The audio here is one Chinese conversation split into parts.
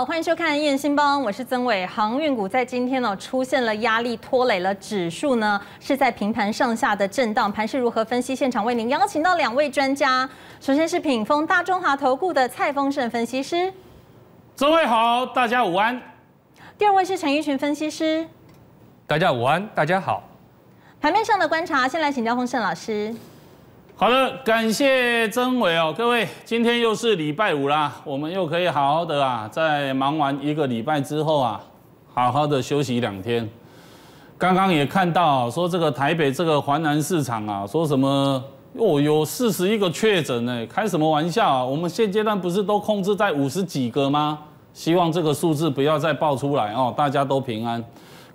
好，欢迎收看《燕新邦》，我是曾伟。航运股在今天呢出现了压力，拖累了指数呢，是在平盘上下的震荡。盘是如何分析？现场为您邀请到两位专家，首先是品丰大中华投顾的蔡丰盛分析师，曾伟好，大家午安。第二位是陈玉群分析师，大家午安，大家好。盘面上的观察，先来请教丰盛老师。好的，感谢曾伟哦，各位，今天又是礼拜五啦，我们又可以好好的啊，在忙完一个礼拜之后啊，好好的休息两天。刚刚也看到说这个台北这个华南市场啊，说什么哦有四十一个确诊呢，开什么玩笑啊？我们现阶段不是都控制在五十几个吗？希望这个数字不要再爆出来哦，大家都平安。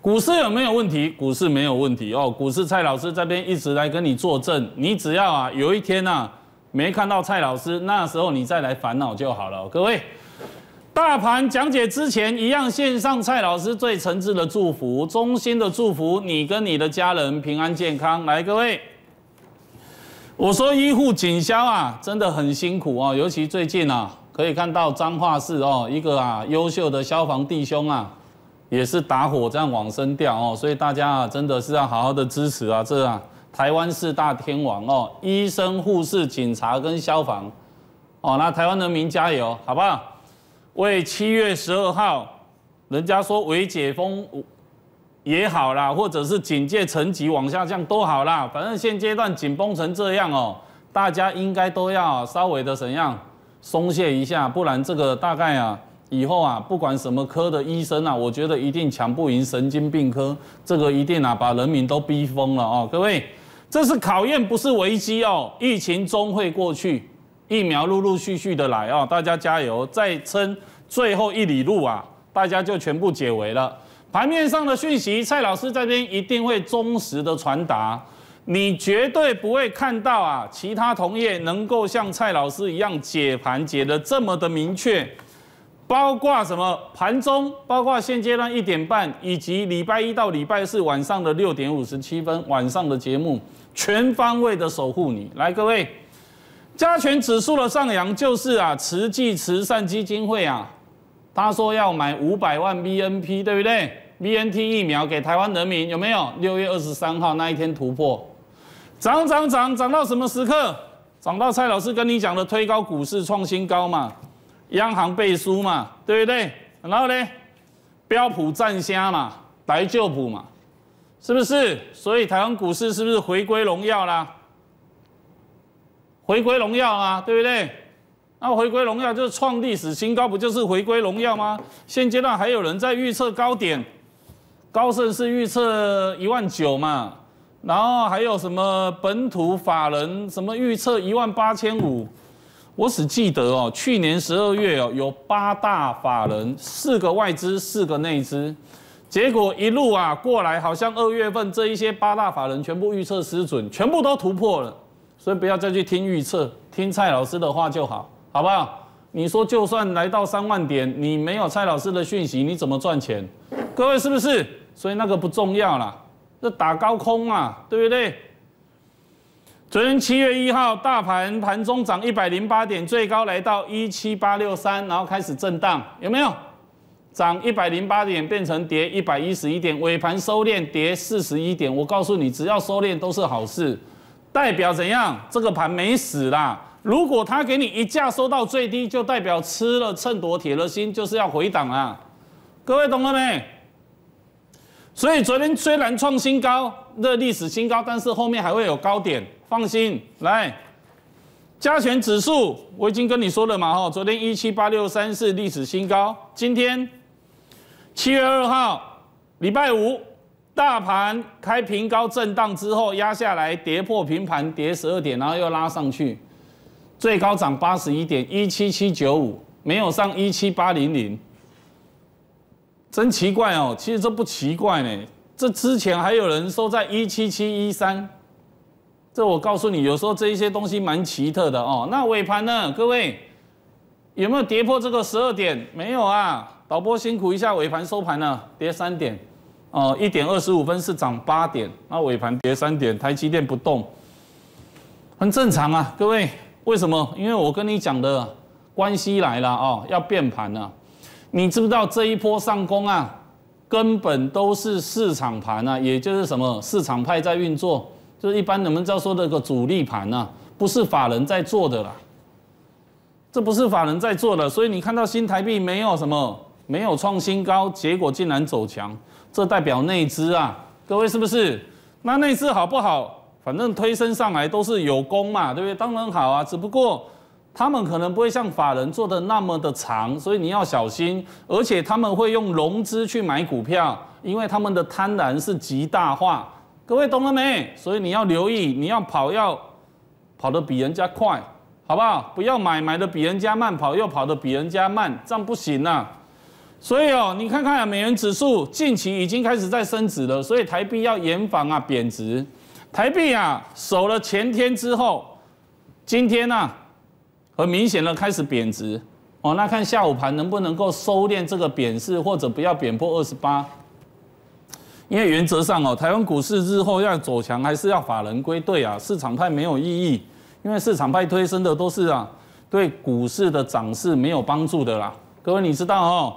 股市有没有问题？股市没有问题哦。股市蔡老师这边一直来跟你作证，你只要啊有一天呐没看到蔡老师，那时候你再来烦恼就好了。各位，大盘讲解之前一样献上蔡老师最诚挚的祝福，衷心的祝福你跟你的家人平安健康。来，各位，我说医护警消啊真的很辛苦哦，尤其最近啊可以看到彰化市哦一个啊优秀的消防弟兄啊。也是打火这样往生掉哦，所以大家啊，真的是要好好的支持啊！这啊，台湾四大天王哦，医生、护士、警察跟消防哦，那台湾人民加油，好不好？为七月十二号，人家说为解封也好啦，或者是警戒层级往下降都好啦，反正现阶段紧绷成这样哦，大家应该都要稍微的怎样松懈一下，不然这个大概啊。以后啊，不管什么科的医生啊，我觉得一定抢不赢神经病科，这个一定啊，把人民都逼疯了哦。各位，这是考验，不是危机哦。疫情终会过去，疫苗陆陆续续的来哦，大家加油，再撑最后一里路啊，大家就全部解围了。盘面上的讯息，蔡老师这边一定会忠实的传达，你绝对不会看到啊，其他同业能够像蔡老师一样解盘解的这么的明确。包括什么盘中，包括现阶段一点半，以及礼拜一到礼拜四晚上的六点五十七分晚上的节目，全方位的守护你。来，各位，加权指数的上扬就是啊，慈济慈善基金会啊，他说要买五百万 BNP，对不对？BNT 疫苗给台湾人民有没有？六月二十三号那一天突破，涨涨涨涨到什么时刻？涨到蔡老师跟你讲的推高股市创新高嘛？央行背书嘛，对不对？然后呢，标普占虾嘛，白就普嘛，是不是？所以台湾股市是不是回归荣耀啦？回归荣耀啊，对不对？那回归荣耀就是创历史新高，不就是回归荣耀吗？现阶段还有人在预测高点，高盛是预测一万九嘛，然后还有什么本土法人什么预测一万八千五。我只记得哦，去年十二月哦，有八大法人，四个外资，四个内资，结果一路啊过来，好像二月份这一些八大法人全部预测失准，全部都突破了，所以不要再去听预测，听蔡老师的话就好，好不好？你说就算来到三万点，你没有蔡老师的讯息，你怎么赚钱？各位是不是？所以那个不重要啦，这打高空嘛，对不对？昨天七月一号，大盘盘中涨一百零八点，最高来到一七八六三，然后开始震荡，有没有？涨一百零八点变成跌一百一十一点，尾盘收敛跌四十一点。我告诉你，只要收敛都是好事，代表怎样？这个盘没死啦。如果他给你一价收到最低，就代表吃了秤砣铁了心，就是要回档啊。各位懂了没？所以昨天虽然创新高，的历史新高，但是后面还会有高点。放心，来，加权指数我已经跟你说了嘛，哈，昨天一七八六三是历史新高，今天七月二号礼拜五，大盘开平高震荡之后压下来，跌破平盘，跌十二点，然后又拉上去，最高涨八十一点一七七九五，没有上一七八零零，真奇怪哦，其实这不奇怪呢，这之前还有人说在一七七一三。这我告诉你，有时候这一些东西蛮奇特的哦。那尾盘呢？各位有没有跌破这个十二点？没有啊。导播辛苦一下，尾盘收盘呢，跌三点。哦，一点二十五分是涨八点，那尾盘跌三点，台积电不动，很正常啊。各位，为什么？因为我跟你讲的关系来了哦，要变盘了。你知不知道这一波上攻啊，根本都是市场盘啊，也就是什么市场派在运作，就是一般人们叫说的个主力盘啊，不是法人在做的啦。这不是法人在做的，所以你看到新台币没有什么，没有创新高，结果竟然走强，这代表内资啊，各位是不是？那内资好不好？反正推升上来都是有功嘛，对不对？当然好啊，只不过他们可能不会像法人做的那么的长，所以你要小心，而且他们会用融资去买股票，因为他们的贪婪是极大化，各位懂了没？所以你要留意，你要跑要跑得比人家快。好不好？不要买买的比人家慢，跑又跑得比人家慢，这样不行呐。所以哦，你看看啊美元指数近期已经开始在升值了，所以台币要严防啊贬值。台币啊守了前天之后，今天呢很明显的开始贬值哦。那看下午盘能不能够收敛这个贬势，或者不要贬破二十八。因为原则上哦，台湾股市日后要走强，还是要法人归队啊，市场派没有意义。因为市场派推升的都是啊，对股市的涨势没有帮助的啦。各位你知道哦，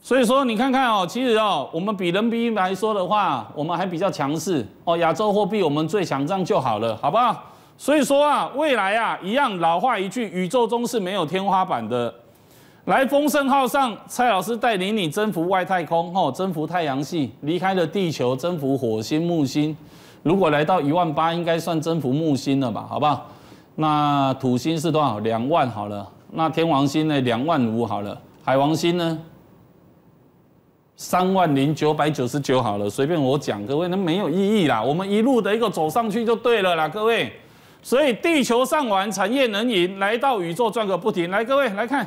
所以说你看看哦，其实哦，我们比人民币来说的话，我们还比较强势哦。亚洲货币我们最强，这样就好了，好不好？所以说啊，未来啊，一样老话一句，宇宙中是没有天花板的。来丰盛号上，蔡老师带领你征服外太空哦，征服太阳系，离开了地球，征服火星、木星。如果来到一万八，应该算征服木星了吧？好不好？那土星是多少？两万好了。那天王星呢？两万五好了。海王星呢？三万零九百九十九好了。随便我讲，各位那没有意义啦。我们一路的一个走上去就对了啦，各位。所以地球上玩，产业能赢，来到宇宙转个不停。来，各位来看，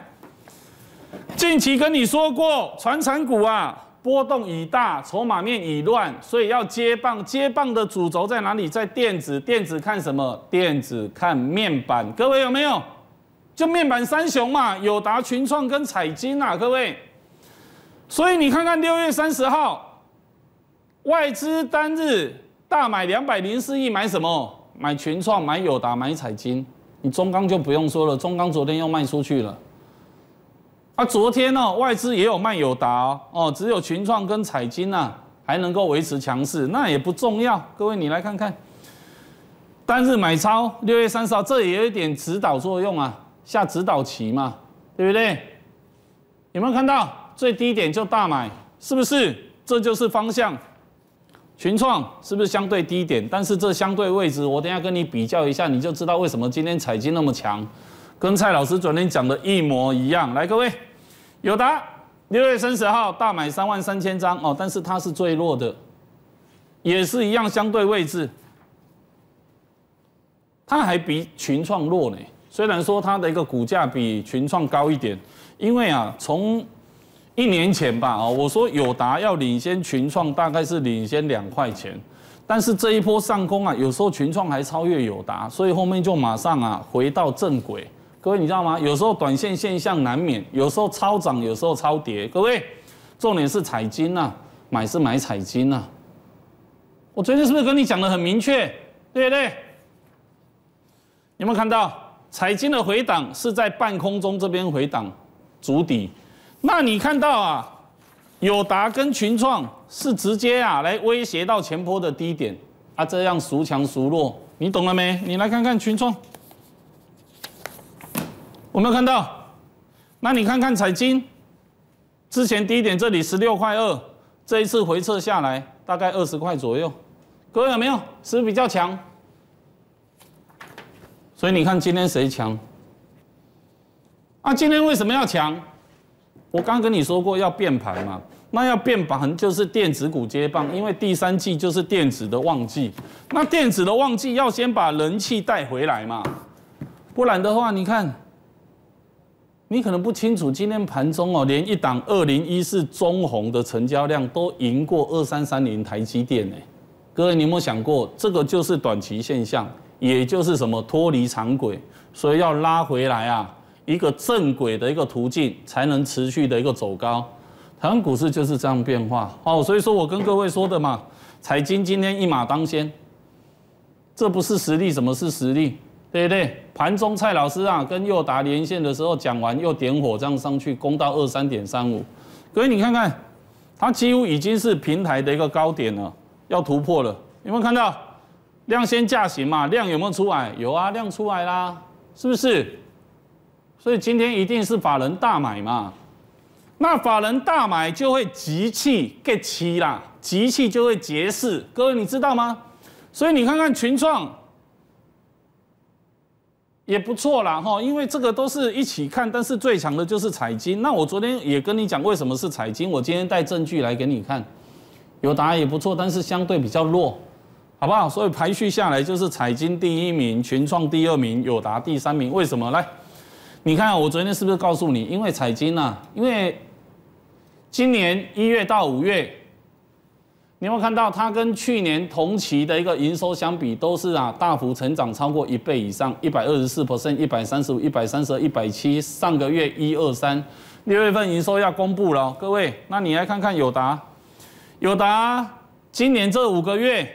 近期跟你说过，传产股啊。波动已大，筹码面已乱，所以要接棒。接棒的主轴在哪里？在电子。电子看什么？电子看面板。各位有没有？就面板三雄嘛，友达、群创跟彩晶啊，各位。所以你看看六月三十号，外资单日大买两百零四亿，买什么？买群创、买友达、买彩晶。你中钢就不用说了，中钢昨天又卖出去了。啊，昨天呢，外资也有卖友达哦，只有群创跟彩金呐还能够维持强势，那也不重要。各位你来看看，单日买超六月三十号，这也有一点指导作用啊，下指导棋嘛，对不对？有没有看到最低点就大买，是不是？这就是方向。群创是不是相对低点？但是这相对位置，我等下跟你比较一下，你就知道为什么今天彩金那么强。跟蔡老师昨天讲的一模一样，来各位，友达六月三十号大买三万三千张哦，但是它是最弱的，也是一样相对位置，它还比群创弱呢。虽然说它的一个股价比群创高一点，因为啊，从一年前吧哦，我说友达要领先群创大概是领先两块钱，但是这一波上攻啊，有时候群创还超越友达，所以后面就马上啊回到正轨。各位，你知道吗？有时候短线现象难免，有时候超涨，有时候超跌。各位，重点是彩金呐，买是买彩金呐。我昨天是不是跟你讲的很明确？对不对？有没有看到彩金的回档是在半空中这边回档足底？那你看到啊，友达跟群创是直接啊来威胁到前坡的低点啊，这样孰强孰弱？你懂了没？你来看看群创。我没有看到，那你看看彩金，之前低点这里十六块二，这一次回撤下来大概二十块左右，各位有没有？是不是比较强？所以你看今天谁强？啊，今天为什么要强？我刚跟你说过要变盘嘛，那要变盘就是电子股接棒，因为第三季就是电子的旺季，那电子的旺季要先把人气带回来嘛，不然的话，你看。你可能不清楚，今天盘中哦，连一档二零一四中红的成交量都赢过二三三零台积电呢。各位，你有没有想过，这个就是短期现象，也就是什么脱离常轨，所以要拉回来啊，一个正轨的一个途径，才能持续的一个走高。台湾股市就是这样变化哦，所以说我跟各位说的嘛，财经今天一马当先，这不是实力，什么是实力？对不对？盘中蔡老师啊跟佑达连线的时候讲完又点火这样上去攻到二三点三五，各位你看看，它几乎已经是平台的一个高点了，要突破了，有没有看到？量先价行嘛，量有没有出来？有啊，量出来啦，是不是？所以今天一定是法人大买嘛，那法人大买就会集气 get 七啦，集气就会结势，各位你知道吗？所以你看看群创也不错啦哈，因为这个都是一起看，但是最强的就是彩金。那我昨天也跟你讲为什么是彩金，我今天带证据来给你看，有答案也不错，但是相对比较弱。好不好？所以排序下来就是彩金第一名，群创第二名，友达第三名。为什么？来，你看我昨天是不是告诉你？因为彩金啊，因为今年一月到五月，你有没有看到它跟去年同期的一个营收相比，都是啊大幅成长超过一倍以上，一百二十四 percent，一百三十五，一百三十二，一百七。上个月一二三六月份营收要公布了，各位，那你来看看友达，友达今年这五个月。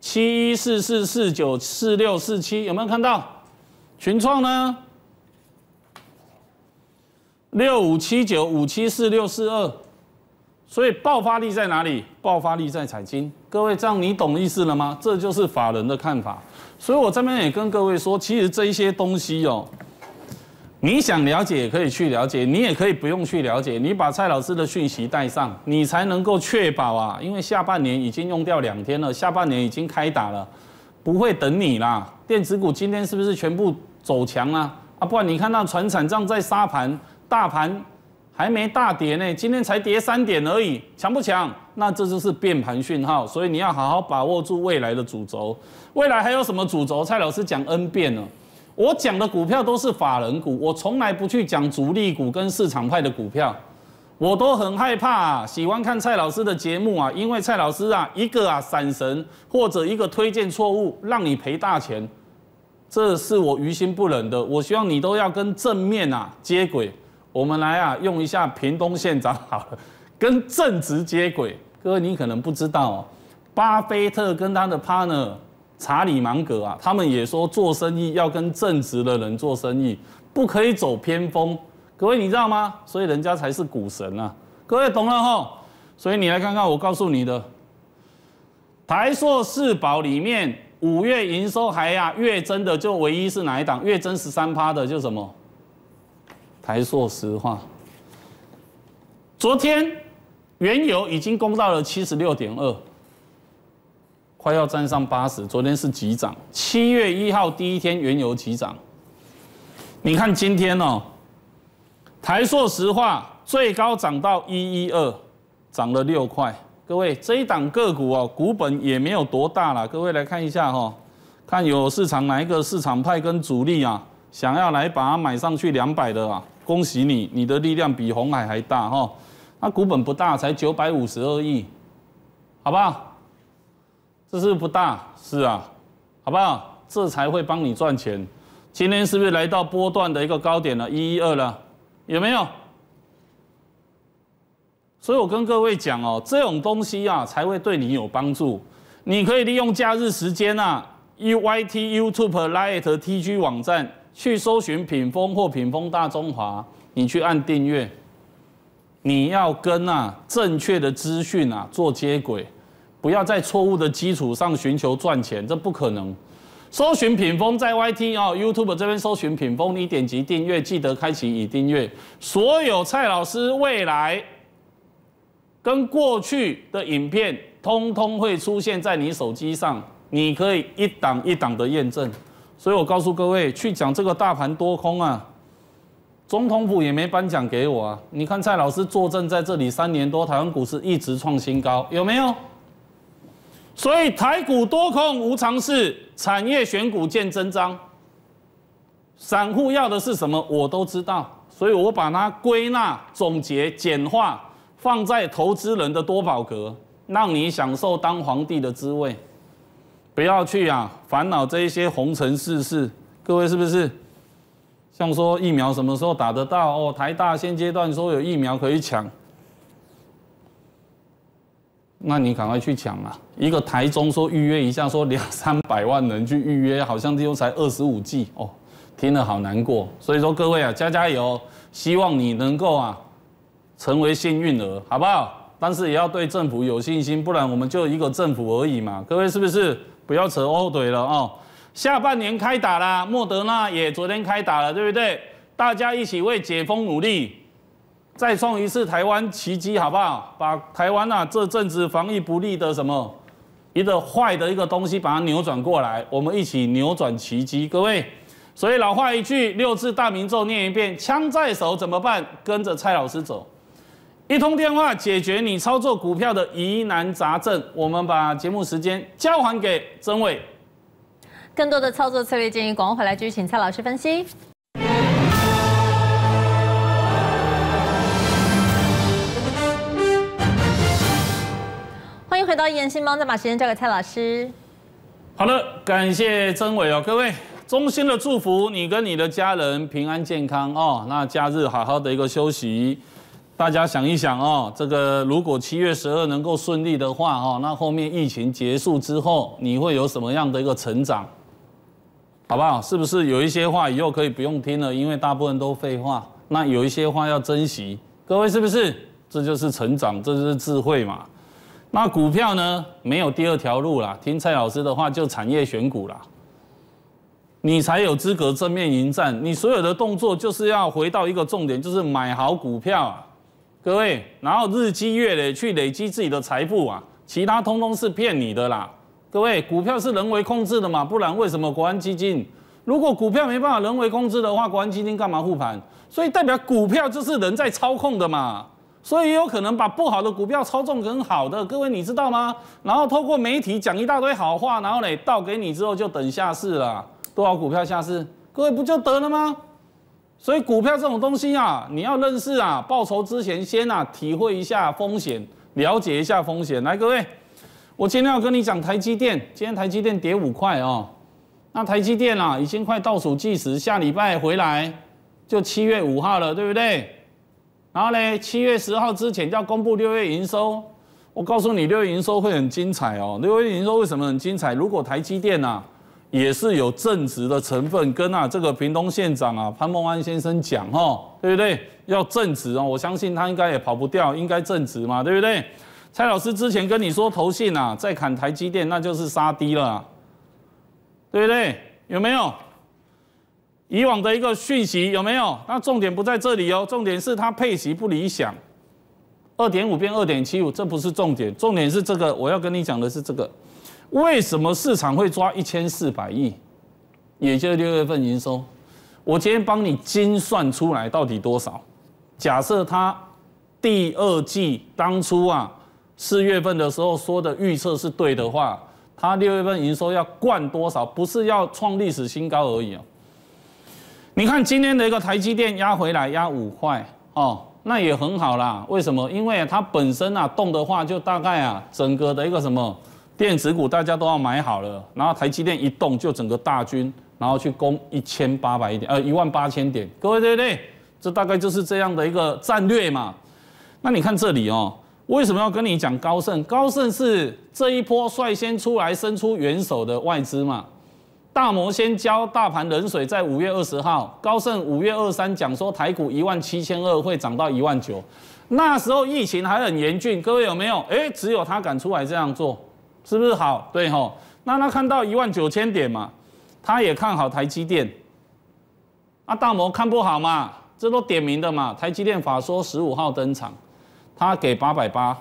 七一四四四九四六四七有没有看到？群创呢？六五七九五七四六四二，所以爆发力在哪里？爆发力在彩金。各位，这样你懂意思了吗？这就是法人的看法。所以我这边也跟各位说，其实这一些东西哦。你想了解也可以去了解，你也可以不用去了解。你把蔡老师的讯息带上，你才能够确保啊，因为下半年已经用掉两天了，下半年已经开打了，不会等你啦。电子股今天是不是全部走强啊？啊，不然你看到船产账在沙盘，大盘还没大跌呢，今天才跌三点而已，强不强？那这就是变盘讯号，所以你要好好把握住未来的主轴。未来还有什么主轴？蔡老师讲 N 遍了。我讲的股票都是法人股，我从来不去讲主力股跟市场派的股票，我都很害怕啊。喜欢看蔡老师的节目啊，因为蔡老师啊，一个啊闪神或者一个推荐错误，让你赔大钱，这是我于心不忍的。我希望你都要跟正面啊接轨。我们来啊用一下屏东县长好了，跟正直接轨。各位你可能不知道哦，巴菲特跟他的 partner。查理芒格啊，他们也说做生意要跟正直的人做生意，不可以走偏锋。各位你知道吗？所以人家才是股神啊。各位懂了吼？所以你来看看我告诉你的，台硕四宝里面五月营收还呀月增的就唯一是哪一档？月增十三趴的就什么？台硕石化。昨天原油已经攻到了七十六点二。快要站上八十，昨天是急涨。七月一号第一天原油急涨，你看今天哦，台塑石化最高涨到一一二，涨了六块。各位这一档个股哦，股本也没有多大了。各位来看一下哈，看有市场哪一个市场派跟主力啊，想要来把它买上去两百的啊，恭喜你，你的力量比红海还大哈。那股本不大，才九百五十二亿，好不好？这是不大，是啊，好不好？这才会帮你赚钱。今天是不是来到波段的一个高点了？一一二了，有没有？所以我跟各位讲哦，这种东西啊，才会对你有帮助。你可以利用假日时间啊，U Y T YouTube Light T G 网站去搜寻品峰或品峰大中华，你去按订阅。你要跟啊正确的资讯啊做接轨。不要在错误的基础上寻求赚钱，这不可能。搜寻品峰在 YT 哦，YouTube 这边搜寻品峰，你点击订阅，记得开启已订阅。所有蔡老师未来跟过去的影片，通通会出现在你手机上，你可以一档一档的验证。所以我告诉各位，去讲这个大盘多空啊，总统府也没颁奖给我啊。你看蔡老师坐镇在这里三年多，台湾股市一直创新高，有没有？所以台股多空无常事，产业选股见真章。散户要的是什么，我都知道，所以我把它归纳、总结、简化，放在投资人的多宝格，让你享受当皇帝的滋味。不要去啊，烦恼这一些红尘世事。各位是不是？像说疫苗什么时候打得到？哦，台大现阶段说有疫苗可以抢。那你赶快去抢啊！一个台中说预约一下，说两 三百万人去预约，好像又才二十五 G 哦，听了好难过。所以说各位啊，加加油，希望你能够啊成为幸运儿，好不好？但是也要对政府有信心，不然我们就一个政府而已嘛。各位是不是？不要扯后腿了哦。下半年开打啦，莫德纳也昨天开打了，对不对？大家一起为解封努力。再创一次台湾奇迹，好不好？把台湾啊这阵子防疫不利的什么一个坏的一个东西，把它扭转过来，我们一起扭转奇迹，各位。所以老话一句，六字大明咒念一遍，枪在手怎么办？跟着蔡老师走，一通电话解决你操作股票的疑难杂症。我们把节目时间交还给曾伟。更多的操作策略建议，广告回来继续请蔡老师分析。欢迎回到严新帮，再把时间交给蔡老师。好的，感谢曾伟哦，各位衷心的祝福你跟你的家人平安健康哦。那假日好好的一个休息，大家想一想哦，这个如果七月十二能够顺利的话哈，那后面疫情结束之后，你会有什么样的一个成长？好不好？是不是有一些话以后可以不用听了，因为大部分都废话。那有一些话要珍惜，各位是不是？这就是成长，这就是智慧嘛。那股票呢？没有第二条路啦。听蔡老师的话，就产业选股啦，你才有资格正面迎战。你所有的动作就是要回到一个重点，就是买好股票，各位，然后日积月累去累积自己的财富啊，其他通通是骗你的啦。各位，股票是人为控制的嘛，不然为什么国安基金？如果股票没办法人为控制的话，国安基金干嘛护盘？所以代表股票就是人在操控的嘛。所以也有可能把不好的股票操纵成好的，各位你知道吗？然后透过媒体讲一大堆好话，然后呢倒给你之后就等下市了，多少股票下市，各位不就得了吗？所以股票这种东西啊，你要认识啊，报仇之前先啊体会一下风险，了解一下风险。来，各位，我今天要跟你讲台积电，今天台积电跌五块哦，那台积电啊已经快倒数计时，下礼拜回来就七月五号了，对不对？然后呢，七月十号之前就要公布六月营收。我告诉你，六月营收会很精彩哦。六月营收为什么很精彩？如果台积电呐也是有正直的成分，跟啊这个屏东县长啊潘孟安先生讲哦，对不对？要正直哦，我相信他应该也跑不掉，应该正直嘛，对不对？蔡老师之前跟你说投信啊在砍台积电，那就是杀低了，对不对？有没有？以往的一个讯息有没有？那重点不在这里哦，重点是它配息不理想，二点五变二点七五，这不是重点，重点是这个，我要跟你讲的是这个，为什么市场会抓一千四百亿，也就是六月份营收，我今天帮你精算出来到底多少？假设它第二季当初啊四月份的时候说的预测是对的话，它六月份营收要灌多少？不是要创历史新高而已哦。你看今天的一个台积电压回来压五块哦，那也很好啦。为什么？因为它本身啊动的话，就大概啊整个的一个什么电子股大家都要买好了，然后台积电一动就整个大军，然后去攻一千八百点，呃一万八千点。各位对不对？这大概就是这样的一个战略嘛。那你看这里哦，为什么要跟你讲高盛？高盛是这一波率先出来伸出援手的外资嘛。大摩先浇大盘冷水，在五月二十号，高盛五月二三讲说台股一万七千二会涨到一万九，那时候疫情还很严峻，各位有没有？哎，只有他敢出来这样做，是不是好？对吼，那他看到一万九千点嘛，他也看好台积电，啊，大摩看不好嘛，这都点名的嘛，台积电法说十五号登场，他给八百八，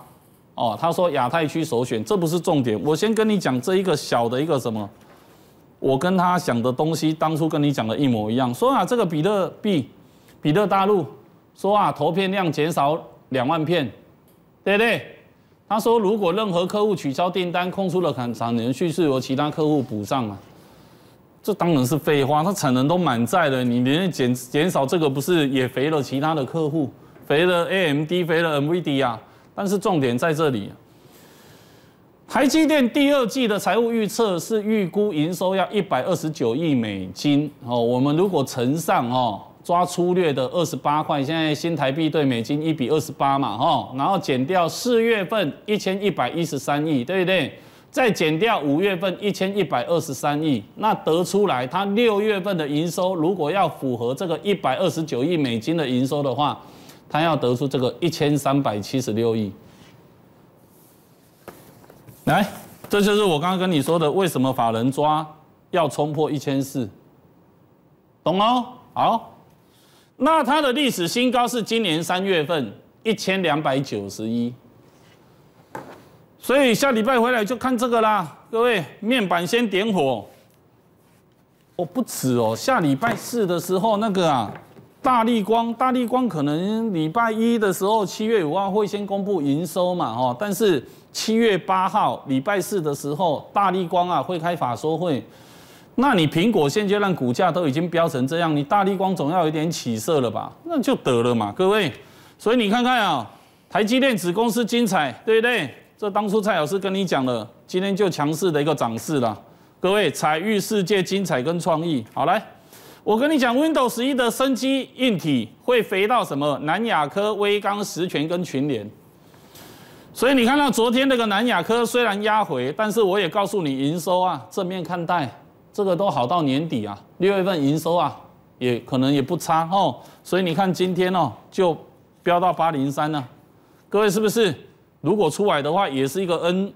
哦，他说亚太区首选，这不是重点，我先跟你讲这一个小的一个什么。我跟他想的东西，当初跟你讲的一模一样。说啊，这个比特币，比特大陆说啊，投片量减少两万片，对不对？他说，如果任何客户取消订单，空出了产产能续是由其他客户补上啊。这当然是废话，他产能都满载了，你连减减少这个不是也肥了其他的客户，肥了 AMD，肥了 NVD 啊？但是重点在这里。台积电第二季的财务预测是预估营收要一百二十九亿美金哦。我们如果乘上哦抓粗略的二十八块，现在新台币对美金一比二十八嘛，哈，然后减掉四月份一千一百一十三亿，对不对？再减掉五月份一千一百二十三亿，那得出来，它六月份的营收如果要符合这个一百二十九亿美金的营收的话，它要得出这个一千三百七十六亿。来，这就是我刚刚跟你说的，为什么法人抓要冲破一千四，懂哦？好，那它的历史新高是今年三月份一千两百九十一。所以下礼拜回来就看这个啦，各位面板先点火。哦，不止哦，下礼拜四的时候那个啊，大力光，大力光可能礼拜一的时候七月五号会先公布营收嘛，哦，但是七月八号礼拜四的时候，大力光啊会开法说会，那你苹果现阶段股价都已经飙成这样，你大力光总要有点起色了吧？那就得了嘛，各位。所以你看看啊，台积电子公司精彩，对不对？这当初蔡老师跟你讲了，今天就强势的一个涨势了。各位，彩玉世界精彩跟创意，好来，我跟你讲，Windows 十一的生机硬体会肥到什么？南亚科、威刚、实权跟群联。所以你看到昨天那个南亚科虽然压回，但是我也告诉你，营收啊正面看待，这个都好到年底啊，六月份营收啊也可能也不差哦。所以你看今天哦就飙到八零三了，各位是不是？如果出来的话，也是一个 N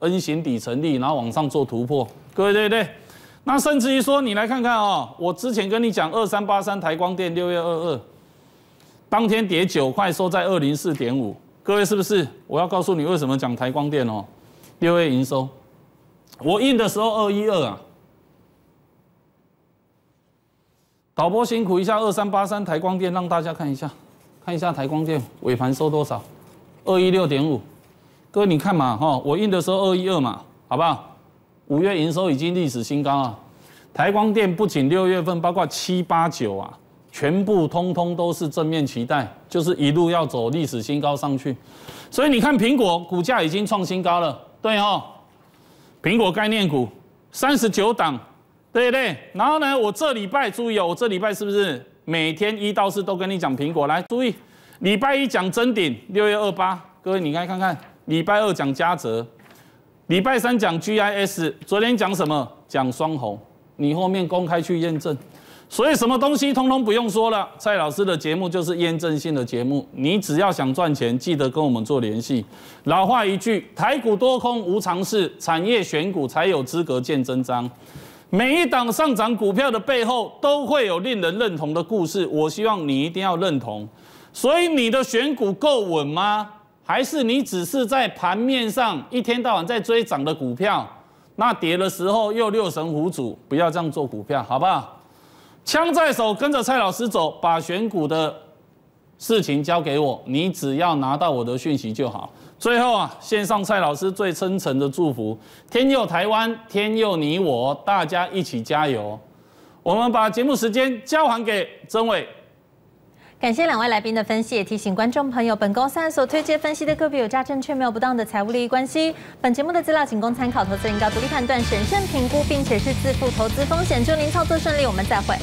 N 型底成立，然后往上做突破，各位对不对？那甚至于说，你来看看哦，我之前跟你讲二三八三台光电六月二二，当天跌九块，收在二零四点五，各位是不是？我要告诉你为什么讲台光电哦，六月营收，我印的时候二一二啊，导播辛苦一下二三八三台光电，让大家看一下，看一下台光电尾盘收多少。二一六点五，各位你看嘛，哈，我印的时候二一二嘛，好不好？五月营收已经历史新高啊！台光电不仅六月份，包括七八九啊，全部通通都是正面期待，就是一路要走历史新高上去。所以你看苹果股价已经创新高了，对哦，苹果概念股三十九档，对不对？然后呢，我这礼拜注意哦，我这礼拜是不是每天一到四都跟你讲苹果？来注意。礼拜一讲真顶，六月二八，各位你看看看。礼拜二讲嘉泽，礼拜三讲 GIS，昨天讲什么？讲双红，你后面公开去验证。所以什么东西通通不用说了，蔡老师的节目就是验证性的节目。你只要想赚钱，记得跟我们做联系。老话一句，台股多空无常事，产业选股才有资格见真章。每一档上涨股票的背后，都会有令人认同的故事。我希望你一定要认同。所以你的选股够稳吗？还是你只是在盘面上一天到晚在追涨的股票？那跌的时候又六神无主，不要这样做股票，好不好？枪在手，跟着蔡老师走，把选股的事情交给我，你只要拿到我的讯息就好。最后啊，献上蔡老师最真诚的祝福：天佑台湾，天佑你我，大家一起加油！我们把节目时间交还给曾伟。感谢两位来宾的分析，也提醒观众朋友，本公司所推荐分析的个别有价证券没有不当的财务利益关系。本节目的资料仅供参考，投资人应独立判断、审慎评估，并且是自负投资风险。祝您操作顺利，我们再会。